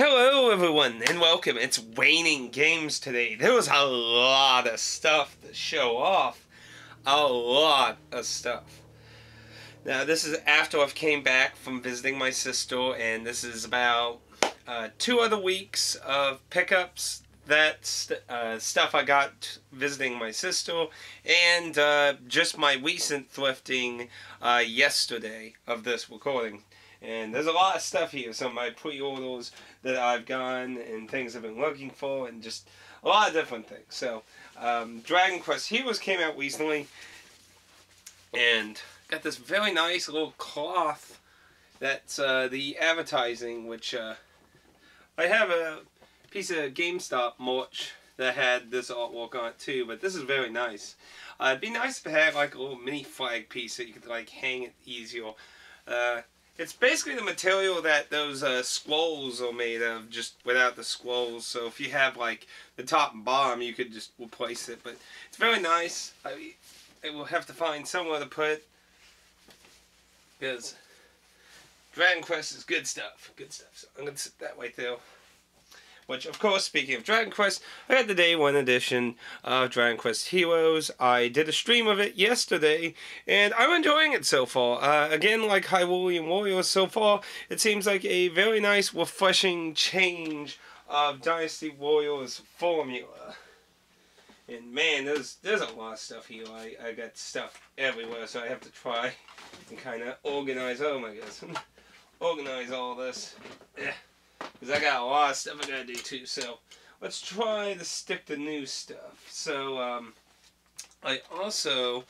Hello, everyone, and welcome. It's Waning Games today. There was a lot of stuff to show off. A lot of stuff. Now, this is after I've came back from visiting my sister, and this is about uh, two other weeks of pickups. That st uh, stuff I got visiting my sister, and uh, just my recent thrifting uh, yesterday of this recording. And there's a lot of stuff here. Some of my pre-orders that I've gone and things I've been looking for and just a lot of different things. So, um, Dragon Quest Heroes came out recently and got this very nice little cloth that's uh, the advertising, which uh, I have a piece of GameStop merch that had this artwork on it too, but this is very nice. Uh, it'd be nice to have like a little mini flag piece that you could like hang it easier. Uh, it's basically the material that those uh, scrolls are made of, just without the scrolls. So if you have like the top and bottom, you could just replace it. But it's very nice. I, I will have to find somewhere to put because Dragon Quest is good stuff. Good stuff. So I'm gonna sit that way too. Which, of course, speaking of Dragon Quest, I got the day one edition of Dragon Quest Heroes. I did a stream of it yesterday, and I'm enjoying it so far. Uh, again, like Hyrule Warriors so far, it seems like a very nice, refreshing change of Dynasty Warriors formula. And man, there's there's a lot of stuff here. I, I got stuff everywhere, so I have to try and kind of organize. Oh my goodness, organize all this. Yeah. Because I got a lot of stuff I gotta do too. So let's try to stick to new stuff. So um, I also,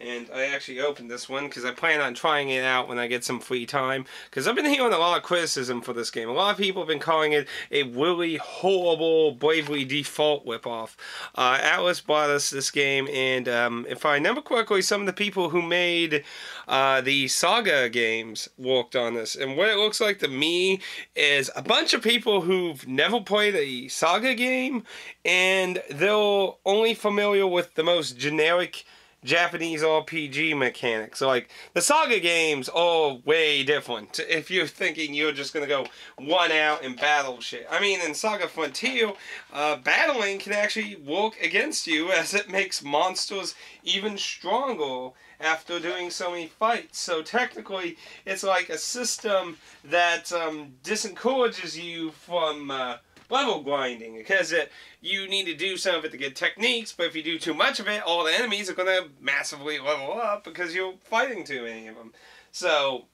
and I actually opened this one because I plan on trying it out when I get some free time. Because I've been hearing a lot of criticism for this game. A lot of people have been calling it a really horrible Bravely Default whip-off. Uh, Atlus bought us this game, and um, if I remember correctly, some of the people who made uh, the Saga games worked on this. And what it looks like to me is a bunch of people who've never played a Saga game, and they're only familiar with the most generic Japanese RPG mechanics. So like the Saga games are way different. If you're thinking you're just gonna go one out and battle shit. I mean in Saga Frontier, uh, battling can actually work against you as it makes monsters even stronger after doing so many fights. So technically it's like a system that um, disencourages you from uh, level grinding because it, uh, you need to do some of it to get techniques, but if you do too much of it, all the enemies are going to massively level up because you're fighting too many of them. So,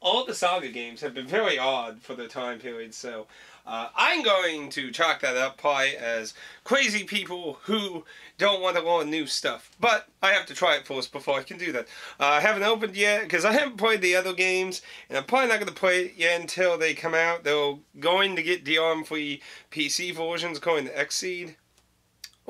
all the Saga games have been very odd for the time period, so uh, I'm going to chalk that up probably as crazy people who don't want to learn new stuff. But I have to try it first before I can do that. Uh, I haven't opened yet because I haven't played the other games, and I'm probably not going to play it yet until they come out. They're going to get DRM-free PC versions going to Xseed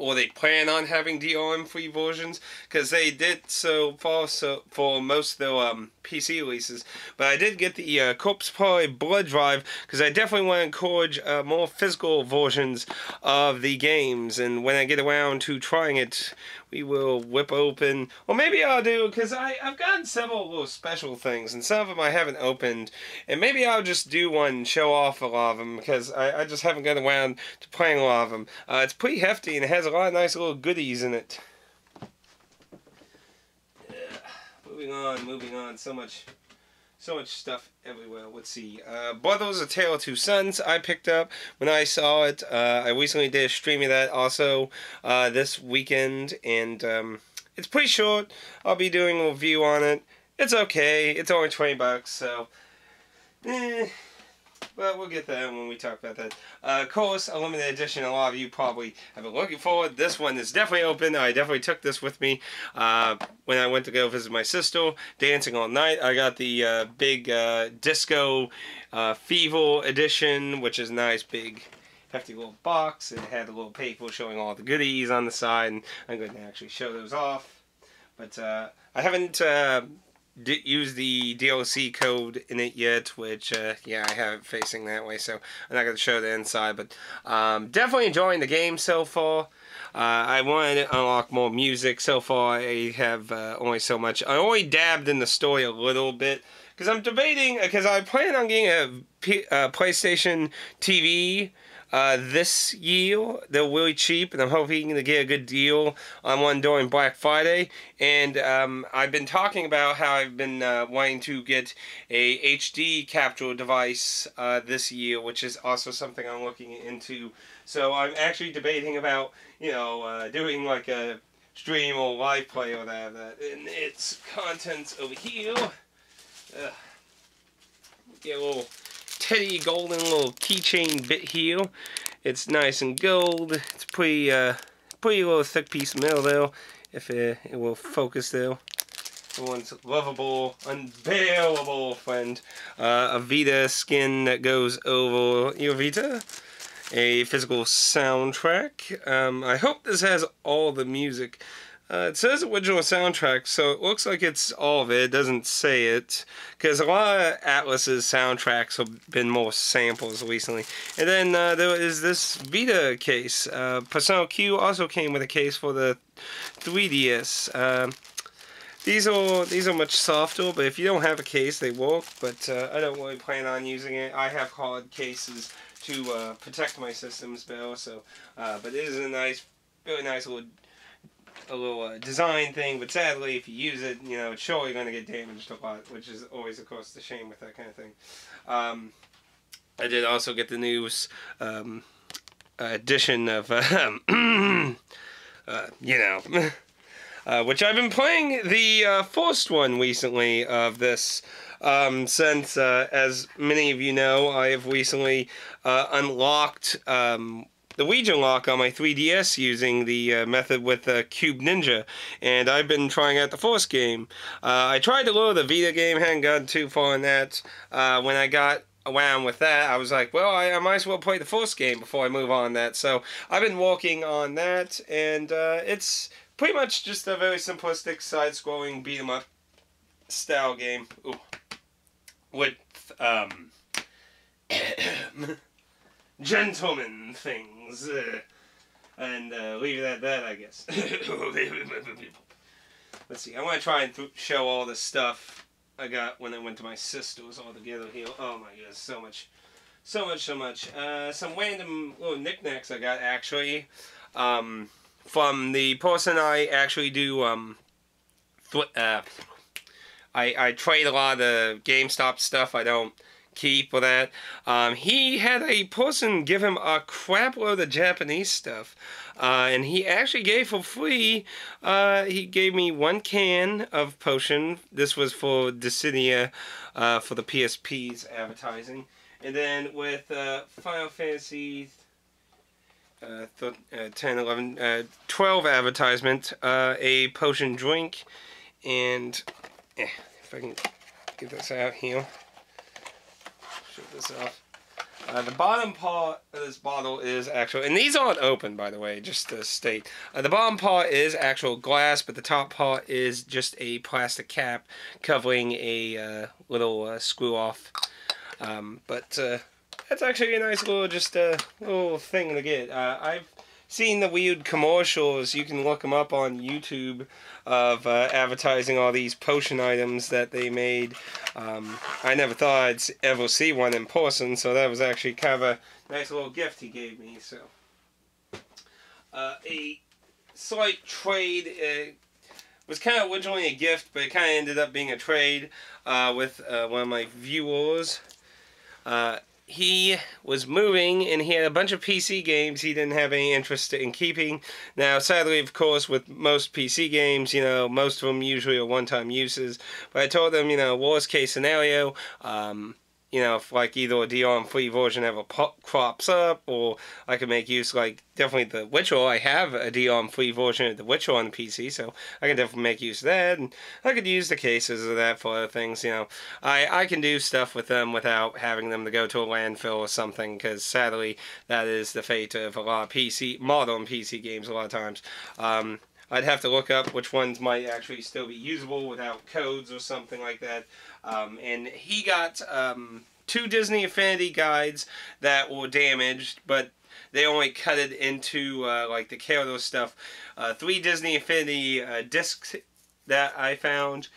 or they plan on having DRM free versions because they did so far so for most of their um, PC releases. But I did get the uh, Corpse Party Blood Drive because I definitely want to encourage uh, more physical versions of the games. And when I get around to trying it, we will whip open. Or maybe I'll do because I've gotten several little special things, and some of them I haven't opened. And maybe I'll just do one and show off a lot of them because I, I just haven't gotten around to playing a lot of them. Uh, it's pretty hefty and it has a lot of nice little goodies in it. Yeah. Moving on, moving on. So much, so much stuff everywhere. Let's see. Uh, Brothers: A Tale of Two Sons. I picked up when I saw it. Uh, I recently did a stream of that also uh, this weekend, and um, it's pretty short. I'll be doing a review on it. It's okay. It's only twenty bucks, so. Eh. But we'll get that when we talk about that. Uh, of course, a limited edition, a lot of you probably have been looking forward. This one is definitely open. I definitely took this with me uh, when I went to go visit my sister. Dancing All Night. I got the uh, big uh, Disco uh, Fever edition, which is a nice big hefty little box. It had a little paper showing all the goodies on the side, and I'm going to actually show those off. But uh, I haven't use the DLC code in it yet, which, uh, yeah, I have it facing that way, so I'm not going to show the inside, but um, definitely enjoying the game so far. Uh, I wanted to unlock more music. So far, I have uh, only so much. I only dabbed in the story a little bit, because I'm debating because I plan on getting a P, uh, PlayStation TV uh, this year. They're really cheap, and I'm hoping to get a good deal on one during Black Friday. And um, I've been talking about how I've been uh, wanting to get a HD capture device uh, this year, which is also something I'm looking into. So I'm actually debating about, you know, uh, doing like a stream or live play or that, and its contents over here. Uh, get a little teddy golden little keychain bit here. It's nice and gold. It's pretty, uh, pretty little thick piece of metal though. If it, it will focus though. The one's lovable, unbearable friend. Uh, a Vita skin that goes over your Vita. A physical soundtrack. Um, I hope this has all the music uh, it says original soundtrack, so it looks like it's all of it. It doesn't say it. Because a lot of Atlus's soundtracks have been more samples recently. And then uh, there is this Vita case. Uh, Persona Q also came with a case for the 3DS. Um, these are these are much softer, but if you don't have a case, they work. But uh, I don't really plan on using it. I have hard cases to uh, protect my systems better. So, uh, but it is a nice, really nice little a little uh, design thing, but sadly, if you use it, you know, it's surely going to get damaged a lot, which is always, of course, the shame with that kind of thing. Um, I did also get the news um, edition of, uh, uh, you know, uh, which I've been playing the uh, first one recently of this. Um, since, uh, as many of you know, I have recently unlocked um, the region lock on my 3DS using the uh, method with uh, Cubic Ninja, and I've been trying out the Force game. Uh, I tried to load the Vita game, hadn't gotten too far in that. Uh, when I got around with that, I was like, well, I, I, might as well play the Force game before I move on that. So I've been working on that, and uh, it's pretty much just a very simplistic side-scrolling beat 'em up style game. Ooh. With um. gentleman things. And uh, leave it at that, I guess. Let's see. I want to try and show all the stuff I got when I went to my sister's all together here. Oh my goodness, so much. So much, so much. Uh, some random little knickknacks I got, actually. Um, from the person I actually do, um, uh, I, I trade a lot of GameStop stuff. I don't keep for that. Um, he had a person give him a crap load of Japanese stuff. Uh, and he actually gave for free, uh, he gave me one can of potion. This was for Dissidia, uh, for the PSP's advertising. And then with uh, Final Fantasy uh, uh, 10, 11, uh, 12 advertisement, uh, a potion drink, and eh, if I can get this out here this off. Uh, the bottom part of this bottle is actual, and these aren't open, by the way, just to state. Uh, the bottom part is actual glass, but the top part is just a plastic cap covering a uh, little uh, screw off. Um, but uh, that's actually a nice little, just a little thing to get. Uh, I've seen the weird commercials. You can look them up on YouTube of uh, advertising all these potion items that they made. Um, I never thought I'd ever see one in person, so that was actually kind of a nice little gift he gave me. So, uh, a slight trade. Uh, was kind of originally a gift, but it kind of ended up being a trade uh, with uh, one of my viewers. He was moving and he had a bunch of PC games he didn't have any interest in keeping. Now, sadly, of course, with most PC games, you know, most of them usually are one-time uses. But I told him, you know, worst case scenario, um, you know, if like either a DRM free version ever pop, crops up, or I could make use like definitely the Witcher. I have a DRM free version of the Witcher on the PC, so I can definitely make use of that, and I could use the cases of that for other things. You know, I I can do stuff with them without having them to go to a landfill or something, because sadly that is the fate of a lot of PC modern PC games a lot of times. Um, I'd have to look up which ones might actually still be usable without codes or something like that. Um, and he got um, two Disney Infinity guides that were damaged, but they only cut it into uh, like the Kyoto stuff. Uh, three Disney Infinity uh, discs that I found,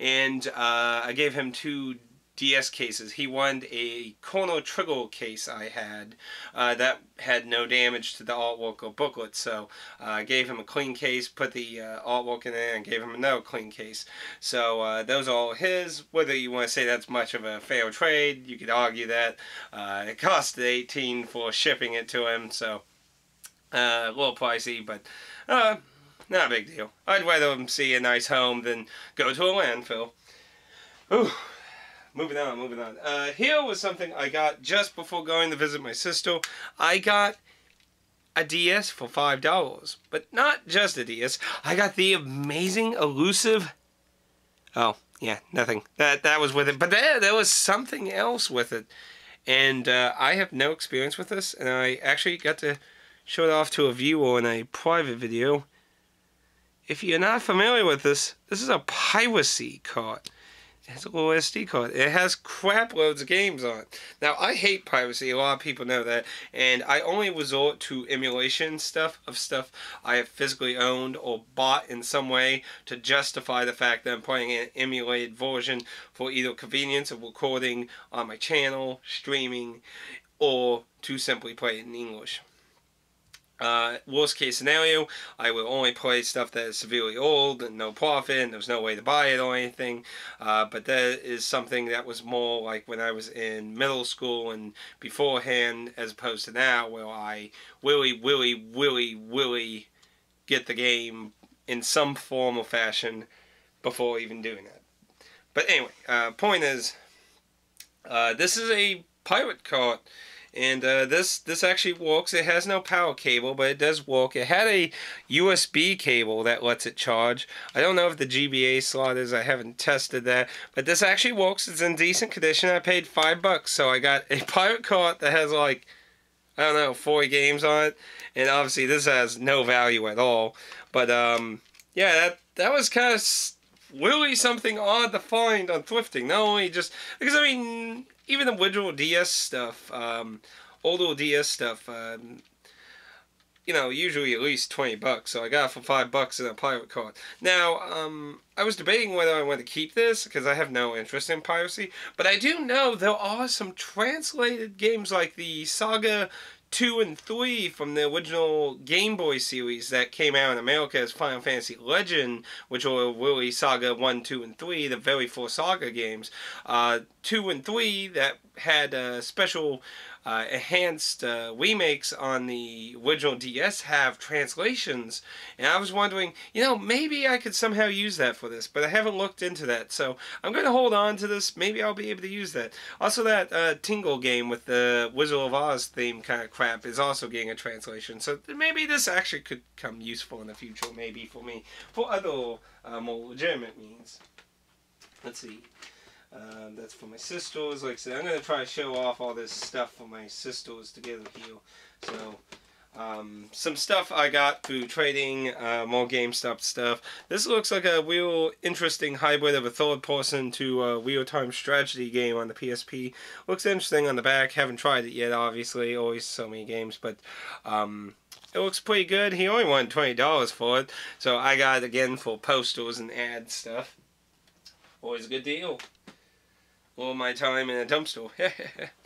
and uh, I gave him two DS cases. He won a Chrono Trigger case I had uh, that had no damage to the artwork or booklet. So uh, I gave him a clean case, put the uh, artwork in there, and gave him another clean case. So uh, those are all his. Whether you want to say that's much of a fair trade, you could argue that. Uh, it cost 18 for shipping it to him, so uh, a little pricey, but not a big deal. I'd rather see a nice home than go to a landfill. Ooh. Moving on, moving on. Uh, here was something I got just before going to visit my sister. I got a DS for five dollars, but not just a DS. I got the amazing, elusive. Oh yeah, nothing. That that was with it, but there there was something else with it, and uh, I have no experience with this, and I actually got to show it off to a viewer in a private video. If you're not familiar with this, this is a piracy card. It has a little SD card. It has crap loads of games on it. Now, I hate piracy. A lot of people know that. And I only resort to emulation stuff of stuff I have physically owned or bought in some way to justify the fact that I'm playing an emulated version for either convenience of recording on my channel, streaming, or to simply play it in English. Uh, worst case scenario, I will only play stuff that is severely old and no profit and there's no way to buy it or anything. Uh, but that is something that was more like when I was in middle school and beforehand as opposed to now where I really, really, really, really get the game in some form or fashion before even doing that. But anyway, uh, point is, uh, this is a pirate cart and uh, this this actually works. It has no power cable, but it does work. It had a USB cable that lets it charge. I don't know if the GBA slot is. I haven't tested that, but this actually works. It's in decent condition. I paid five bucks, so I got a pirate cart that has like I don't know 40 games on it, and obviously this has no value at all. But um, yeah, that that was kind of really something odd to find on thrifting. Not only just because I mean even the original DS stuff, um, old DS stuff, um, you know, usually at least 20 bucks. So I got it for 5 bucks in a pirate card. Now, um, I was debating whether I want to keep this because I have no interest in piracy. But I do know there are some translated games like the Saga 2 and 3 from the original Game Boy series that came out in America as Final Fantasy Legend, which were really Saga 1, 2, and 3, the very first Saga games. Uh, 2 and 3 that had a special uh, enhanced uh, remakes on the original DS have translations, and I was wondering, you know, maybe I could somehow use that for this, but I haven't looked into that, so I'm going to hold on to this. Maybe I'll be able to use that. Also, that uh, Tingle game with the Wizard of Oz theme kind of crap is also getting a translation, so maybe this actually could come useful in the future, maybe for me, for other uh, more legitimate means. Let's see. Um, that's for my sisters. Like I said, I'm going to try to show off all this stuff for my sisters together here. So, um, some stuff I got through trading, uh, more GameStop stuff. This looks like a real interesting hybrid of a third person to a real time strategy game on the PSP. Looks interesting on the back. Haven't tried it yet, obviously. Always so many games, but um, it looks pretty good. He only wanted $20 for it, so I got it again for posters and ad stuff. Always a good deal all my time in a dumpster.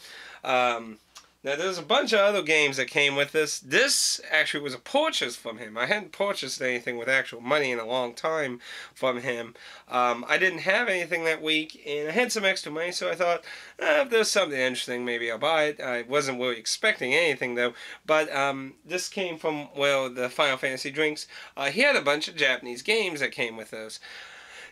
um, now, there's a bunch of other games that came with this. This actually was a purchase from him. I hadn't purchased anything with actual money in a long time from him. Um, I didn't have anything that week, and I had some extra money, so I thought, eh, if there's something interesting, maybe I'll buy it. I wasn't really expecting anything, though. But um, this came from, well, the Final Fantasy drinks. Uh, he had a bunch of Japanese games that came with those.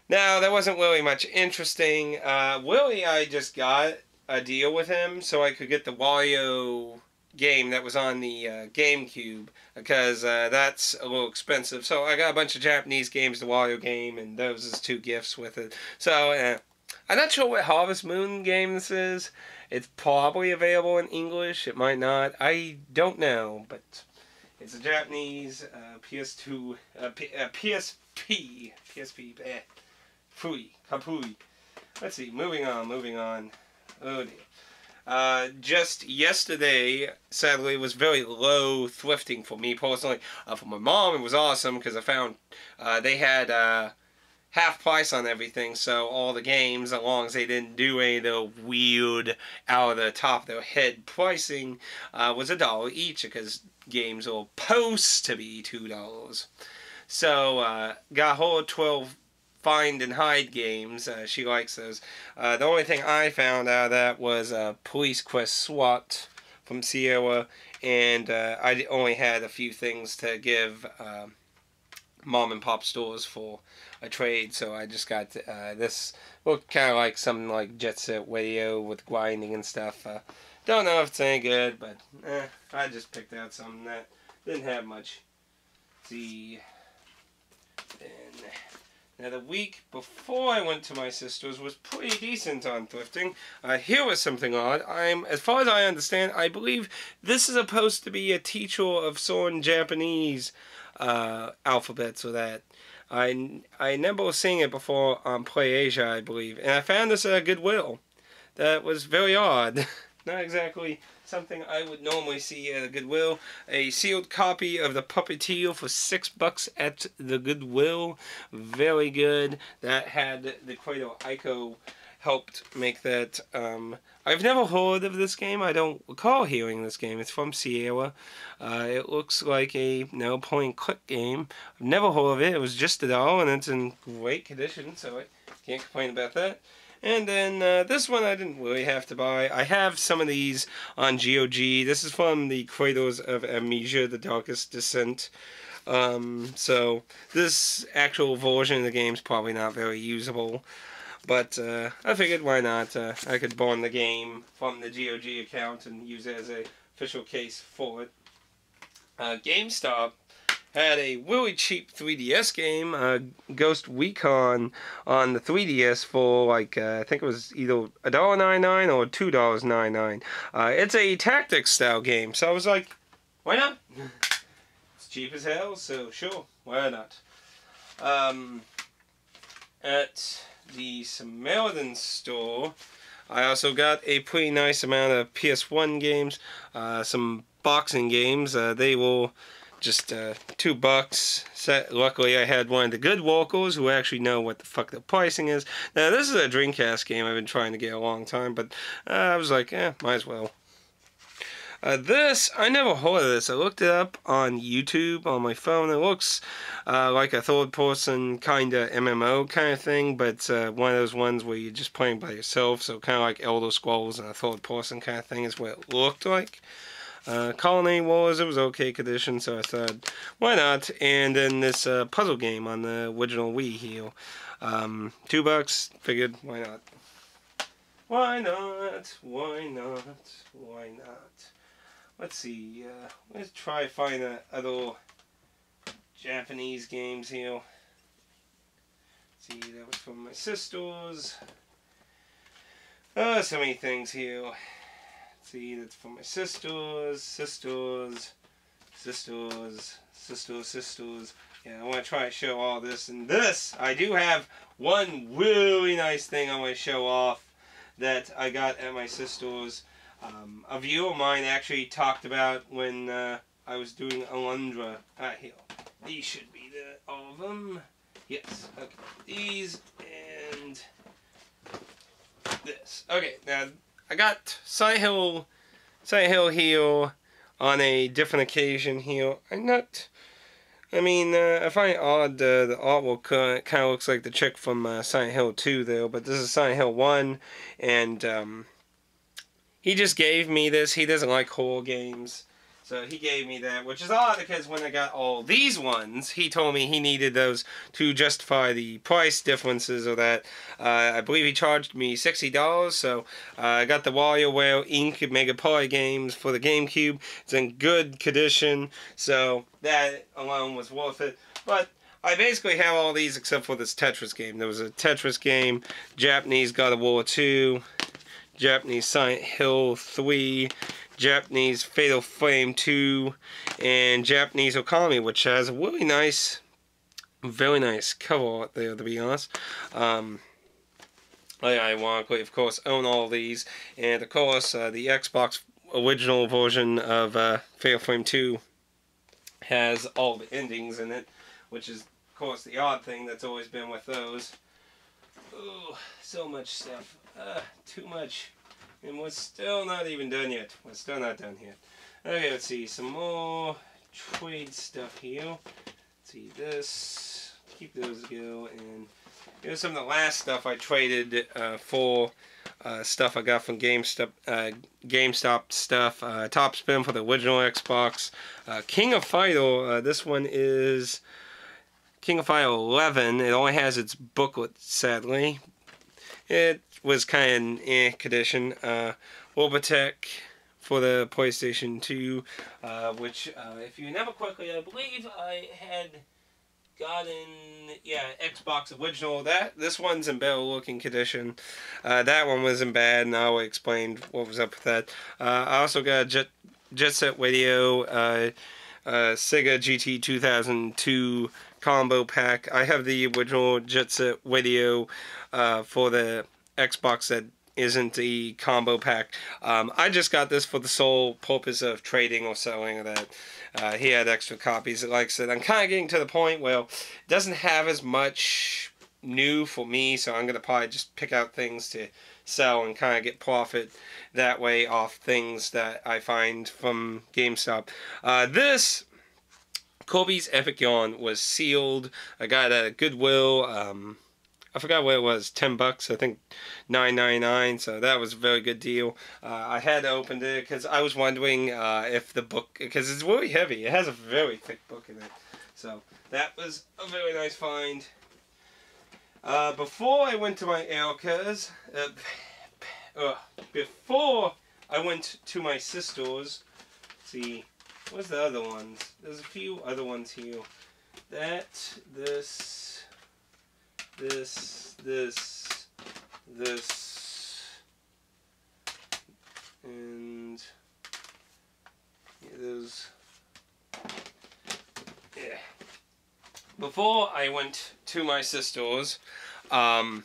Now, that wasn't really much interesting. Uh, Willie, I just got a deal with him so I could get the Wario game that was on the uh, GameCube because uh, that's a little expensive. So I got a bunch of Japanese games, the Wario game, and those is two gifts with it. So uh, I'm not sure what Harvest Moon game this is. It's probably available in English. It might not. I don't know, but it's a Japanese uh, PS2, uh, P, PSP, PSP. Eh. Fui. Kapui. Let's see. Moving on. Moving on. Oh dear. Uh, just yesterday, sadly, was very low thrifting for me personally. Uh, for my mom, it was awesome because I found uh, they had uh, half price on everything. So all the games, as long as they didn't do any of the weird out of the top of their head pricing, uh, was a dollar each because games are supposed to be two dollars. So uh, got hold twelve find and hide games. Uh, she likes those. Uh, the only thing I found out of that was uh, Police Quest SWAT from Sierra, and uh, I only had a few things to give um, mom and pop stores for a trade, so I just got uh, this. Looked kind of like something like Jet Set Radio with grinding and stuff. Uh, don't know if it's any good, but eh, I just picked out something that didn't have much. See. And now the week before I went to my sister's was pretty decent on thrifting. Uh, here was something odd. I'm, as far as I understand, I believe this is supposed to be a teacher of certain Japanese uh, alphabets or that. I I remember seeing it before on Play Asia, I believe, and I found this at Goodwill. That was very odd. Not exactly something I would normally see at a Goodwill. A sealed copy of The Puppeteer for six bucks at the Goodwill. Very good. That had the Quato Aiko helped make that. Um, I've never heard of this game. I don't recall hearing this game. It's from Sierra. Uh, it looks like a no point click game. I've never heard of it. It was just a doll and it's in great condition, so I can't complain about that. And then uh, this one I didn't really have to buy. I have some of these on GOG. This is from the Cradles of Amnesia, The Darkest Descent. Um, so this actual version of the game is probably not very usable. But uh, I figured why not? Uh, I could bond the game from the GOG account and use it as a official case for it. Uh, GameStop had a really cheap 3DS game, uh, Ghost Recon, on the 3DS for like uh, I think it was either $1.99 or $2.99. Uh, it's a tactics style game, so I was like, why not? it's cheap as hell, so sure, why not? Um, at the Samaritan store, I also got a pretty nice amount of PS1 games, uh, some boxing games. Uh, they will just uh, two bucks. luckily, I had one of the good locals who actually know what the fuck the pricing is. Now, this is a Dreamcast game I've been trying to get a long time, but uh, I was like, eh, might as well. Uh, this, I never heard of this. I looked it up on YouTube on my phone. It looks uh, like a third person kind of MMO kind of thing, but uh, one of those ones where you're just playing by yourself, so kind of like Elder Scrolls and a third person kind of thing is what it looked like. Uh, Colony was, it was okay condition, so I thought, why not? And then this uh, puzzle game on the original Wii here. Um, two bucks, figured, why not? Why not? Why not? Why not? Let's see, uh, let's try find a, other Japanese games here. See, that was from my sisters. Oh, so many things here. See, that's for my sisters, sisters, sisters, sisters, sisters. Yeah, I want to try to show all this. And this, I do have one really nice thing I want to show off that I got at my sister's. Um, a viewer of mine actually talked about when uh, I was doing Alundra. Ah, here. These should be the, all of them. Yes, okay. These and this. Okay, now I got Silent Hill, here on a different occasion here. I'm not. I mean, uh, I find it odd uh, the artwork kind of looks like the chick from uh, Silent Hill 2 though, but this is Silent Hill 1, and um, he just gave me this. He doesn't like horror games. So he gave me that, which is odd because when I got all these ones, he told me he needed those to justify the price differences of that. Uh, I believe he charged me $60, so uh, I got the WarioWare Inc. Mega Party games for the GameCube. It's in good condition, so that alone was worth it. But I basically have all these except for this Tetris game. There was a Tetris game, Japanese God of War 2, Japanese Silent Hill 3, Japanese Fatal Frame 2, and Japanese Okami, which has a really nice, very nice cover there, to be honest. Um, I ironically, of course, own all these, and of course, uh, the Xbox original version of uh, Fatal Frame 2 has all the endings in it, which is of course, the odd thing that's always been with those. Ooh, so much stuff. Uh, too much. And we're still not even done yet. We're still not done yet. Okay, let's see. Some more trade stuff here. Let's see this. Keep those go. And here's some of the last stuff I traded uh, for uh, stuff I got from GameStop, uh, GameStop stuff. Uh, Top Spin for the original Xbox. Uh, King of Fighter. Uh, this one is King of Fighter 11. It only has its booklet, sadly. It was kind of eh condition. Uh, Robotech for the PlayStation 2, uh, which, uh, if you remember quickly, I believe I had gotten, yeah, Xbox original. That This one's in better looking condition. Uh, that one was in bad, and I'll explain what was up with that. Uh, I also got Jet, Jet Set Radio, uh, uh Sega GT 2002 combo pack. I have the original Jet Set Radio uh, for the Xbox that isn't the combo pack. Um, I just got this for the sole purpose of trading or selling that. Uh, he had extra copies. Like I said, I'm kind of getting to the point where it doesn't have as much new for me, so I'm going to probably just pick out things to sell and kind of get profit that way off things that I find from GameStop. Uh, this Kirby's Epic Yarn was sealed. I got at Goodwill. Um, I forgot what it was, 10 bucks, I think 9.99, so that was a very good deal. Uh, I had opened it because I was wondering uh, if the book, because it's really heavy, it has a very thick book in it. So that was a very nice find. Uh, before I went to my Erica's, uh, before I went to my sister's, see, what's the other ones? There's a few other ones here. That, this, this, this, this, and yeah, those. Yeah. Before I went to my sister's, um,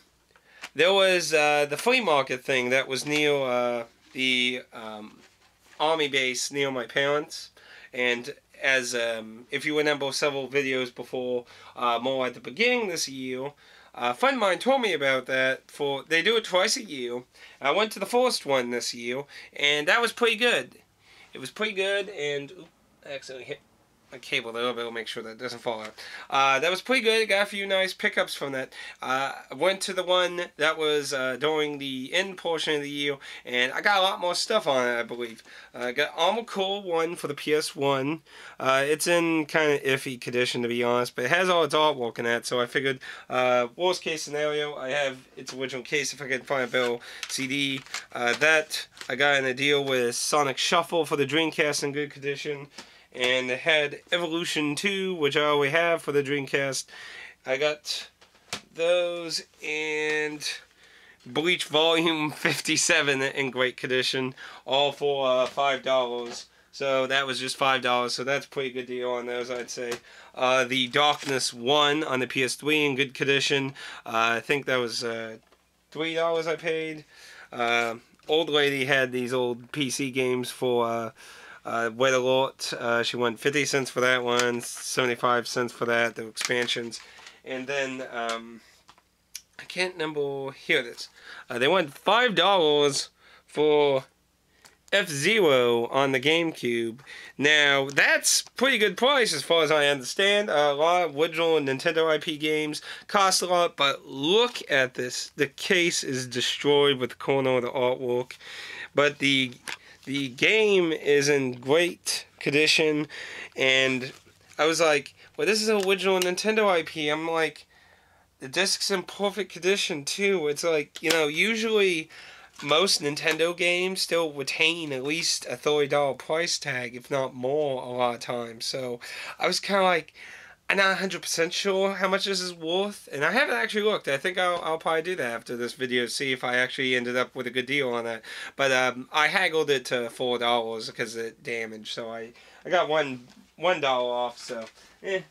there was uh, the flea market thing that was near uh, the um, army base near my parents, and as um, if you remember several videos before, uh, more at the beginning this year, a friend of mine told me about that. For they do it twice a year. I went to the first one this year, and that was pretty good. It was pretty good, and oops, I accidentally hit a cable there, but I'll make sure that doesn't fall out. Uh, that was pretty good. Got a few nice pickups from that. Uh, went to the one that was uh, during the end portion of the year, and I got a lot more stuff on it, I believe. Uh, I got Armored Core 1 for the PS1. Uh, it's in kind of iffy condition, to be honest, but it has all its artwork in that, so I figured, uh, worst case scenario, I have its original case if I can find a bill CD. that I got in a deal with Sonic Shuffle for the Dreamcast in good condition and had Evolution 2, which I already have for the Dreamcast. I got those and Bleach Volume 57 in great condition, all for uh, $5. So that was just $5, so that's pretty good deal on those, I'd say. Uh, the Darkness 1 on the PS3 in good condition. Uh, I think that was uh, $3 I paid. Uh, old lady had these old PC games for uh, wait a lot. Uh, she won 50 cents for that one, 75 cents for that, the expansions. And then, um, I can't remember, here it is. Uh, they won $5 for F-Zero on the GameCube. Now, that's pretty good price as far as I understand. Uh, a lot of original Nintendo IP games cost a lot, but look at this. The case is destroyed with the corner of the artwork. But the the game is in great condition, and I was like, well, this is an original Nintendo IP. I'm like, the disc's in perfect condition too. It's like, you know, usually most Nintendo games still retain at least a $30 price tag, if not more, a lot of times. So I was kind of like, I'm not 100% sure how much this is worth, and I haven't actually looked. I think I'll, I'll probably do that after this video, to see if I actually ended up with a good deal on that. But um, I haggled it to $4 because it damaged, so I, I got one $1 off, so, eh.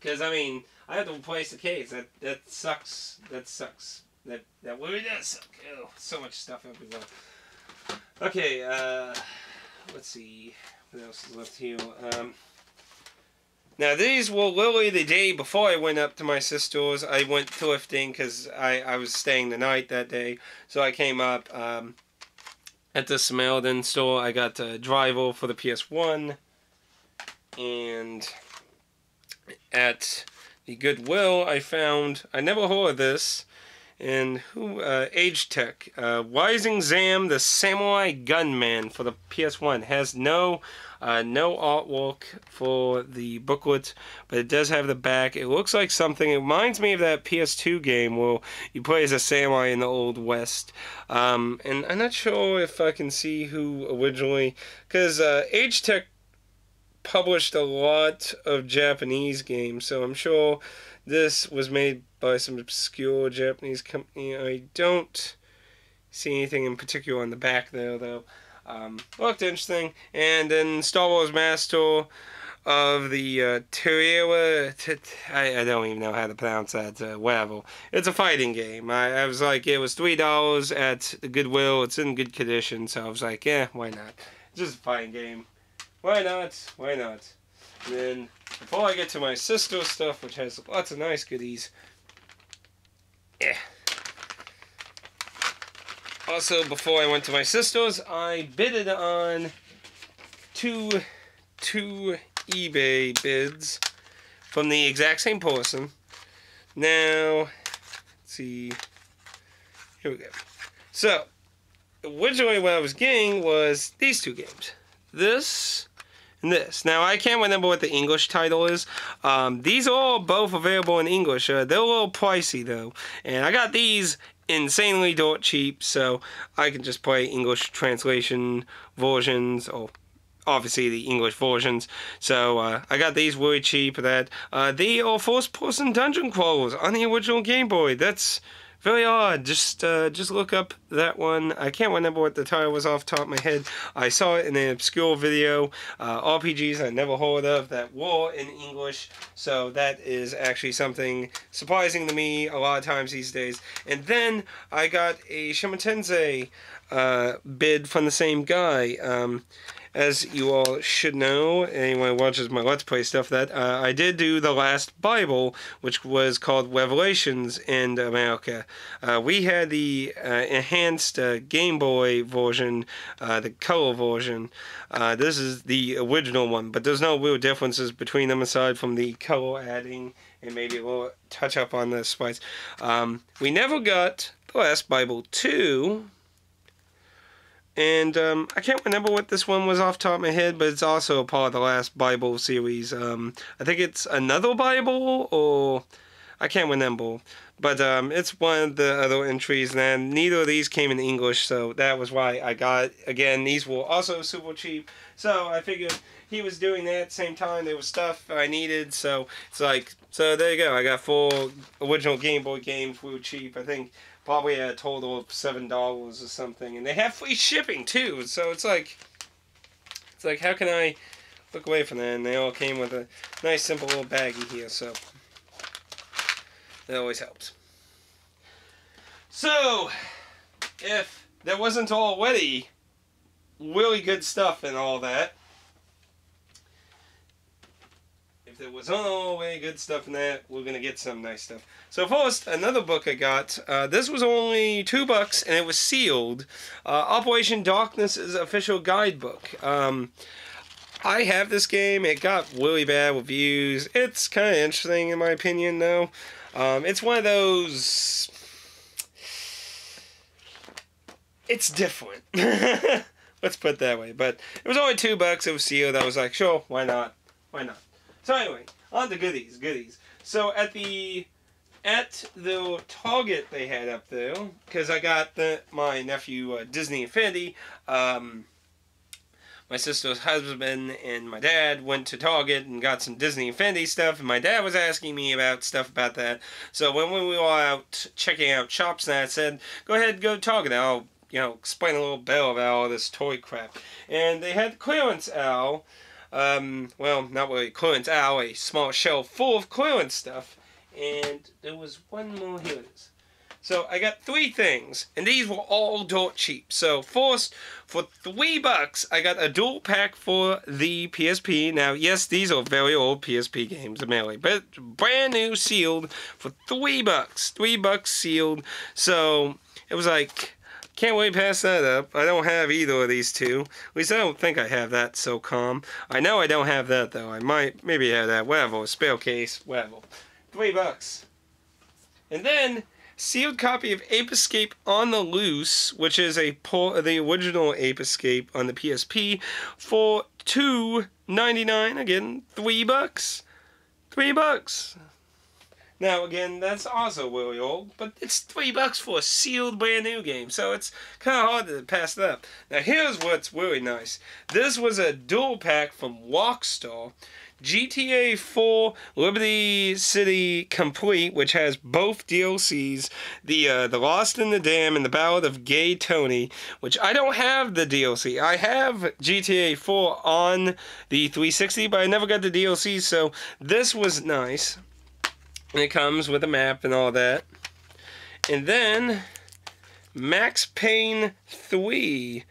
Because, I mean, I have to replace the case. That that sucks. That sucks. That that really does suck. Oh, so much stuff everywhere. Okay, uh, let's see. What else is left here? Um, Now these were literally the day before I went up to my sister's. I went thrifting because I, I was staying the night that day. So I came up um, at the Smelden store. I got a driver for the PS1. And at the Goodwill I found, I never heard of this. And who, uh, Agetec uh, Rising Zan, the Samurai Gunman for the PS1 has no uh, no artwork for the booklet, but it does have the back. It looks like something. It reminds me of that PS2 game where you play as a samurai in the Old West. Um, and I'm not sure if I can see who originally, because uh, Agetec published a lot of Japanese games, so I'm sure this was made by some obscure Japanese company. I don't see anything in particular on the back there, though. Um, looked interesting. And then Star Wars Master of the uh, I, I don't even know how to pronounce that. Uh, whatever. It's a fighting game. I, I was like, it was three dollars at Goodwill. It's in good condition, so I was like, yeah, why not? Just a fighting game. Why not? Why not? And then before I get to my sister stuff, which has lots of nice goodies. Yeah. Also, before I went to my sister's, I bidded on two two eBay bids from the exact same person. Now, let's see. Here we go. So, originally what I was getting was these two games. This this. Now, I can't remember what the English title is. Um, these are all both available in English. Uh, they're a little pricey, though. And I got these insanely dirt cheap, so I can just play English translation versions or obviously the English versions. So uh, I got these really cheap. That uh, they are first-person dungeon crawlers on the original Game Boy. That's very odd. Just uh, just look up that one. I can't remember what the title was off top of my head. I saw it in an obscure video. Uh, RPGs I never heard of that were in English. So that is actually something surprising to me a lot of times these days. And then I got a Shimotense uh, bid from the same guy. Um, as you all should know, anyone who watches my Let's Play stuff, that uh, I did do the last Bible, which was called Revelations in America. Uh, we had the uh, enhanced uh, Game Boy version, uh, the color version. Uh, this is the original one, but there's no real differences between them aside from the color adding and maybe a little touch up on the sprites. Um, we never got the last Bible 2 and um, I can't remember what this one was off top of my head, but it's also a part of the last Bible series. Um, I think it's another Bible, or I can't remember. But um, it's one of the other entries, and neither of these came in English, so that was why I got Again, these were also super cheap, so I figured he was doing that at the same time. There was stuff I needed, so it's like, so there you go. I got four original Game Boy games, we were cheap. I think probably a total of seven dollars or something, and they have free shipping too. So it's like, it's like how can I look away from that? And they all came with a nice simple little baggie here, so that always helps. So, if there wasn't already really good stuff and all that, if there was way good stuff in that, we're gonna get some nice stuff. So first, another book I got. Uh, this was only two bucks, and it was sealed. Uh, Operation Darkness's official guidebook. Um, I have this game. It got really bad reviews. It's kind of interesting in my opinion, though. Um, it's one of those. It's different. Let's put it that way. But it was only two bucks. It was sealed. I was like, sure, why not? Why not? So anyway, on to goodies, goodies. So at the at the Target they had up there, because I got the my nephew uh, Disney Infinity. Um, my sister's husband and my dad went to Target and got some Disney Infinity stuff, and my dad was asking me about stuff about that. So when we were out checking out shops, and I said, "Go ahead, go to Target. I'll you know explain a little bit about all this toy crap." And they had clearance aisle um, well, not really clearance aisle, a small shelf full of clearance stuff. And there was one more, here it is. So I got three things, and these were all dirt cheap. So first, for three bucks, I got a dual pack for the PSP. Now, yes, these are very old PSP games, admittedly, but brand new sealed for three bucks. Three bucks sealed. So it was like, can't wait pass that up. I don't have either of these two. At least I don't think I have that so calm. I know I don't have that though. I might maybe have that. Whatever. Spell case. Whatever. Three bucks. And then sealed copy of Ape Escape on the Loose, which is a por- the original Ape Escape on the PSP, for two ninety nine. Again, three bucks. Three bucks. Now again, that's also really old, but it's three bucks for a sealed brand new game, so it's kind of hard to pass it up. Now here's what's really nice. This was a dual pack from Rockstar. GTA 4 Liberty City Complete, which has both DLCs, the uh, the Lost and Damned and the Ballad of Gay Tony, which I don't have the DLC. I have GTA 4 on the 360, but I never got the DLC, so this was nice. And it comes with a map and all that. And then Max Payne 3.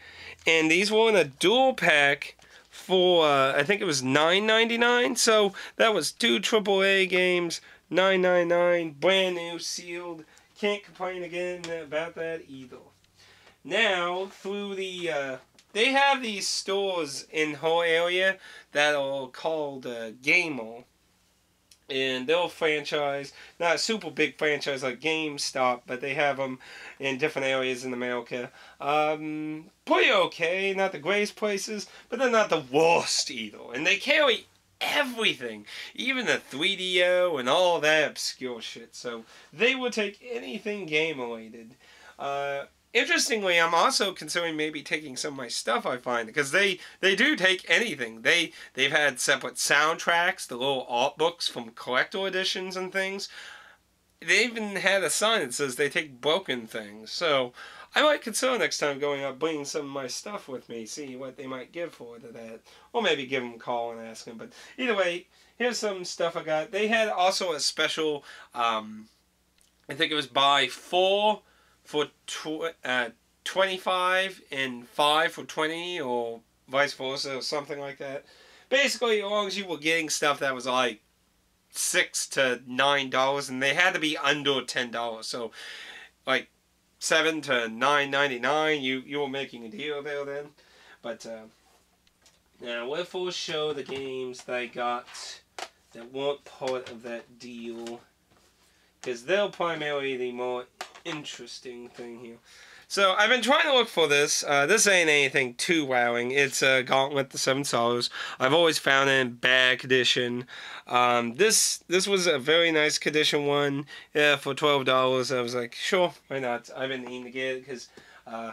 And these were in a dual pack for uh, I think it was nine ninety nine. So that was two AAA games, nine nine nine, brand new, sealed. Can't complain again about that either. Now through the uh, they have these stores in whole area that are called uh, Gamer and they'll franchise not a super big franchise like GameStop, but they have them in different areas in America. Um, pretty okay, not the greatest places, but they're not the worst either. And they carry everything, even the 3DO and all that obscure shit. So they will take anything game related. Uh, interestingly, I'm also considering maybe taking some of my stuff I find because they they do take anything. They they've had separate soundtracks, the little art books from collector editions and things. They even had a sign that says they take broken things. So I might consider next time going up, bringing some of my stuff with me, see what they might give for to that, or maybe give them a call and ask them. But either way, here's some stuff I got. They had also a special. Um, I think it was buy four for tw- uh, 25 and 5 for 20 or vice versa or something like that. Basically, as long as you were getting stuff that was like 6 to 9 dollars and they had to be under 10 dollars. So like 7 to 9.99 you you were making a deal there then. But uh, now we'll show the games I got that weren't part of that deal because they're primarily the more interesting thing here. So I've been trying to look for this. Uh, this ain't anything too wowing. It's a Gauntlet: The Seven Sorrows. I've always found it in bad condition. Um, this this was a very nice condition one. Yeah, for twelve dollars. I was like, sure, why not? I've been needing to get it because uh,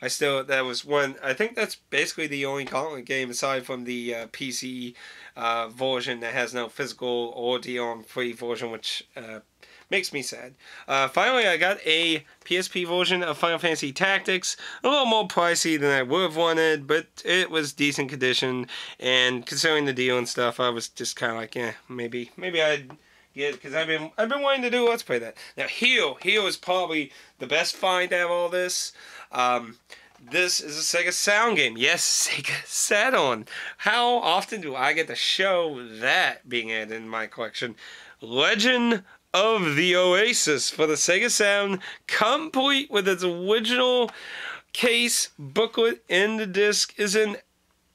I still that was one. I think that's basically the only Gauntlet game aside from the uh, PC uh, version that has no physical or DRM free version, which uh, makes me sad. Uh, finally, I got a PSP version of Final Fantasy Tactics. A little more pricey than I would have wanted, but it was decent condition. And considering the deal and stuff, I was just kind of like, yeah, maybe, maybe I'd get because I've been I've been wanting to do Let's Play that. Now, Heal, Heal is probably the best find out of all this. Um, this is a Sega Saturn game. Yes, Sega Saturn. How often do I get to show that being added in my collection? Legend of the Oasis for the Sega Saturn, complete with its original case, booklet, and the disc, is in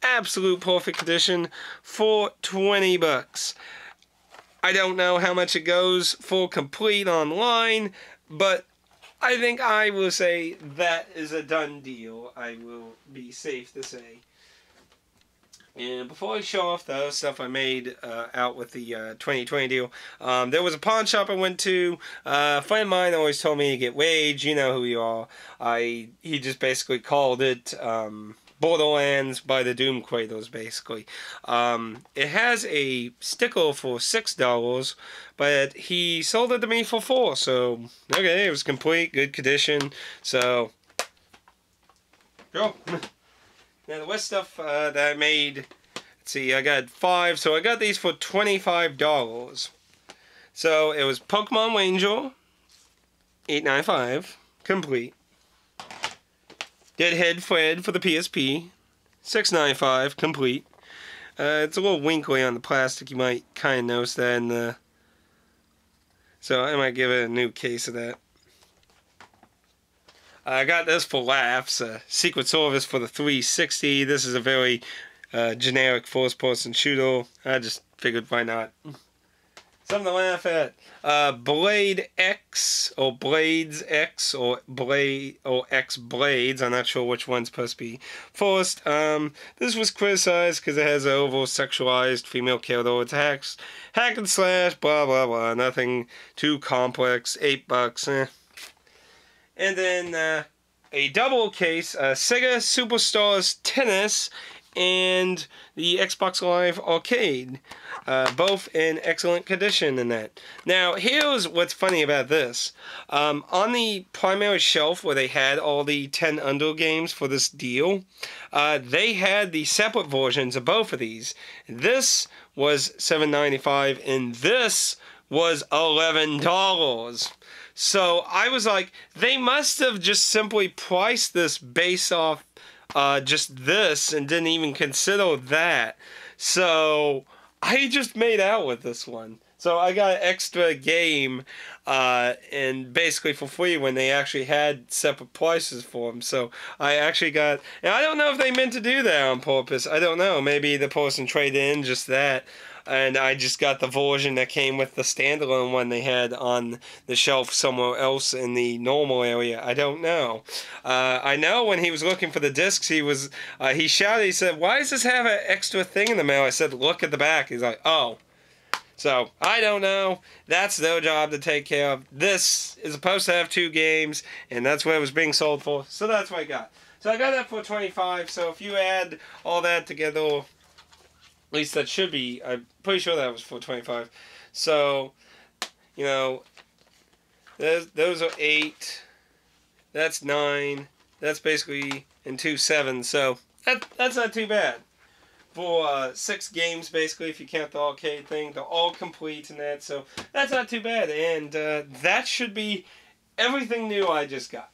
absolute perfect condition for 20 bucks. I don't know how much it goes for complete online, but I think I will say that is a done deal. I will be safe to say. And before I show off the stuff I made uh, out with the uh, 2020 deal, um, there was a pawn shop I went to. Uh, a friend of mine always told me to get Rage. You know who you are. I he just basically called it um, Borderlands by the Doom Cradles, basically. Um, it has a sticker for six dollars, but he sold it to me for four. So okay, it was complete, good condition. So go. Now the West stuff uh, that I made, let's see, I got five, so I got these for $25. So it was Pokemon Ranger, 895 complete. Dead Head Fred for the PSP, 695 complete. Uh, it's a little winkly on the plastic. You might kind of notice that in the. So I might give it a new case of that. I got this for laughs. Uh, Secret Service for the 360. This is a very uh, generic first-person shooter. I just figured why not. Something to laugh at. Uh, Blade X or Blades X or Blade or X Blades. I'm not sure which one's supposed to be first. Um, this was criticized because it has an over sexualized female character. It's hack and slash, blah blah blah. Nothing too complex. Eight bucks. Eh. And then uh, a double case, uh, Sega Superstars Tennis and the Xbox Live Arcade. Uh, both in excellent condition in that. Now, here's what's funny about this. Um, on the primary shelf where they had all the 10 under games for this deal, uh, they had the separate versions of both of these. This was $7.95 and this was $11. So I was like, they must have just simply priced this based off uh, just this and didn't even consider that. So I just made out with this one. So I got an extra game, uh, and basically for free when they actually had separate prices for them. So I actually got, and I don't know if they meant to do that on purpose. I don't know. Maybe the person traded in just that and I just got the version that came with the standalone one they had on the shelf somewhere else in the normal area. I don't know. Uh, I know when he was looking for the discs, he was uh, he shouted. He said, "Why does this have an extra thing in the mail?" I said, "Look at the back." He's like, "Oh." So I don't know. That's their job to take care of. This is supposed to have two games, and that's what it was being sold for. So that's what I got. So I got that for 25. So if you add all that together, at least that should be. I'm pretty sure that was 425. So, you know, those, those are eight. That's nine. That's basically in two seven. So that that's not too bad for uh, six games basically if you count the arcade thing. They're all complete and that. So that's not too bad. And uh, that should be everything new I just got.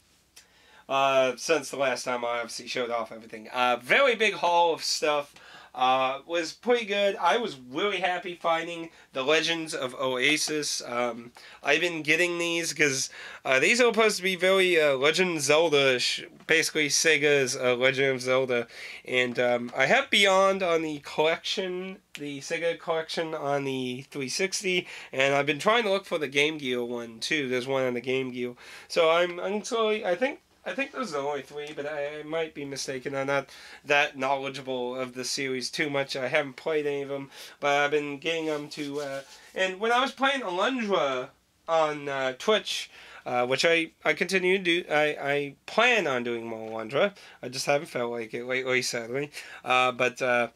Uh, since the last time I obviously showed off everything. Uh, very big haul of stuff. Uh, was pretty good. I was really happy finding the Legends of Oasis. Um, I've been getting these because uh, these are supposed to be very uh, Legend Zelda, basically Sega's uh, Legend of Zelda. And um, I have Beyond on the collection, the Sega collection on the 360, and I've been trying to look for the Game Gear one too. There's one on the Game Gear. So I'm, I'm sorry, I think I think those are the only three, but I, might be mistaken. I'm not that knowledgeable of the series too much. I haven't played any of them, but I've been getting them to. Uh, and when I was playing Alundra on uh, Twitch, uh, which I, I continue to do, I, I plan on doing more Alundra. I just haven't felt like it lately, sadly. Uh, but uh,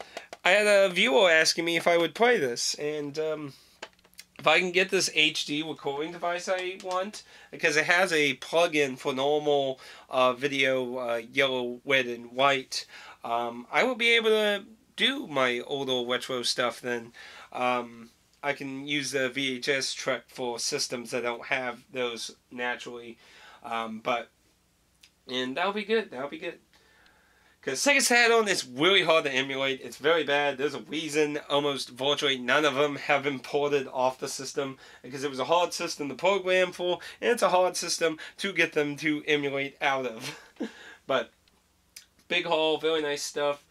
I had a viewer asking me if I would play this, and. Um, if I can get this HD recording device I want, because it has a plug-in for normal uh, video, uh, yellow, red, and white, um, I will be able to do my older retro stuff then. Um, I can use the VHS Trek for systems that don't have those naturally, um, but, and that'll be good, that'll be good. Because Sega Saturn is really hard to emulate. It's very bad. There's a reason almost virtually none of them have been ported off the system because it was a hard system to program for, and it's a hard system to get them to emulate out of. but big haul, very nice stuff,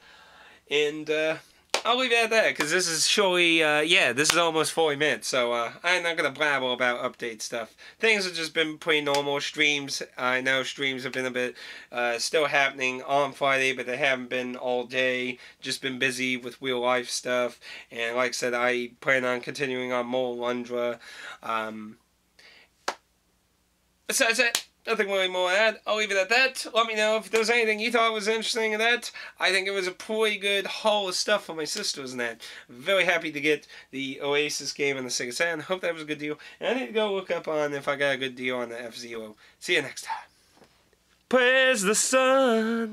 and uh, I'll leave it at that because this is surely, uh, yeah, this is almost 40 minutes, so uh, I'm not going to blabber about update stuff. Things have just been pretty normal. Streams, I know streams have been a bit uh, still happening on Friday, but they haven't been all day. Just been busy with real life stuff, and like I said, I plan on continuing on more Alundra. Um, so that's it nothing really more to add. I'll leave it at that. Let me know if there's anything you thought was interesting in that. I think it was a pretty good haul of stuff for my sisters and that. Very happy to get the Oasis game on the Sega Saturn. Hope that was a good deal. And I need to go look up on if I got a good deal on the F-Zero. See you next time. Praise the sun.